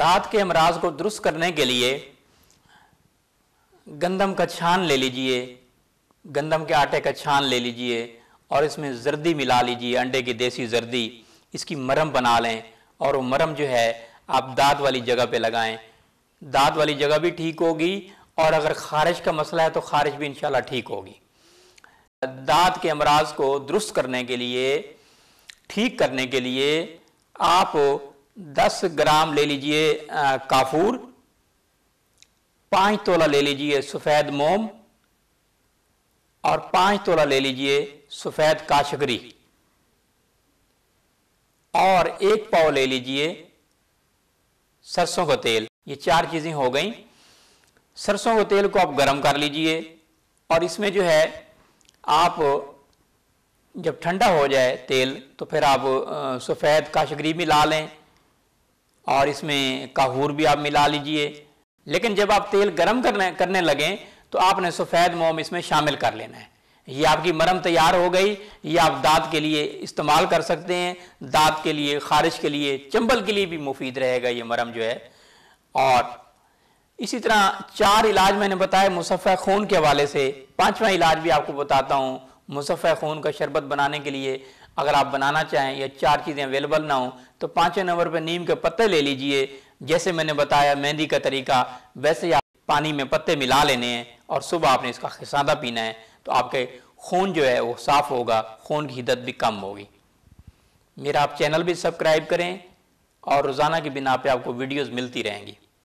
دانت کے امراض کو درست کرنے کے لیے گندم کا چھان لے لیجیے، گندم کے آٹے کا چھان لے لیجیے اور اس میں زردی ملا لیجیے، انڈے کی دیسی زردی، اس کی مرم بنا لیں اور وہ مرم جو ہے آپ دانت والی جگہ پہ لگائیں۔ دانت والی جگہ بھی ٹھیک ہوگی اور اگر خارج کا مسئلہ ہے تو خارج بھی انشاءاللہ ٹھیک ہوگی۔ دانت کے امراض کو درست کرنے کے لیے، ٹھیک کرنے کے لیے آپ دس گرام لے لیجیے کافور، پانچ تولہ لے لیجیے سفید موم، اور پانچ تولہ لے لیجیے سفید کاشگری اور ایک پاؤ لے لیجیے سرسوں کا تیل۔ یہ چار چیزیں ہو گئیں۔ سرسوں کا تیل کو آپ گرم کر لیجیے، اور اس میں جو ہے، آپ جب ٹھنڈا ہو جائے تیل، تو پھر آپ سفید کاشگری ملا لیں۔ اور اس میں کاہور بھی آپ ملا لیجیے۔ لیکن جب آپ تیل گرم کرنے کرنے لگیں تو آپ نے سفید موم اس میں شامل کر لینا ہے۔ یہ آپ کی مرم تیار ہو گئی۔ یہ آپ دانت کے لیے استعمال کر سکتے ہیں۔ دانت کے لیے خارج کے لیے چمبل کے لیے بھی مفید رہے گا یہ مرم جو ہے۔ اور اسی طرح چار علاج میں نے بتایا مصفح خون کے حوالے سے۔ پانچواں علاج بھی آپ کو بتاتا ہوں۔ مصفح خون کا شربت بنانے کے لیے اگر آپ بنانا چاہیں یا چار چیزیں اویلیبل نہ ہوں، تو پانچویں نمبر پہ نیم کے پتے لے لیجیے۔ جیسے میں نے بتایا، مہندی کا طریقہ، ویسے ہی آپ پانی میں پتے ملا لینے ہیں اور صبح آپ نے اس کا خسادہ پینا ہے، تو آپ کے خون جو ہے وہ صاف ہوگا، خون کی حدت بھی کم ہوگی۔ میرا آپ چینل بھی سبسکرائب کریں اور روزانہ کی بنا پہ آپ کو ویڈیوز ملتی رہیں گی۔